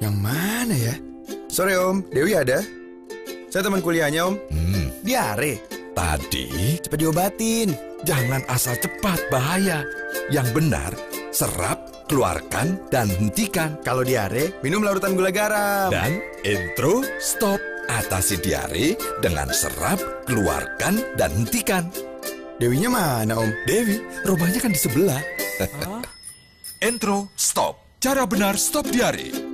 Yang mana ya? Sore Om, Dewi ada? Saya teman kuliahnya Om. Hmm, Diare. tadi Cepat diobatin. jangan asal cepat bahaya. Yang benar, serap, keluarkan, dan hentikan. Kalau diare, minum larutan gula garam. Dan intro, stop. Atasi diare dengan serap, keluarkan, dan hentikan. Dewinya mana Om? Dewi, rumahnya kan di sebelah. Intro, stop. Cara benar stop diare.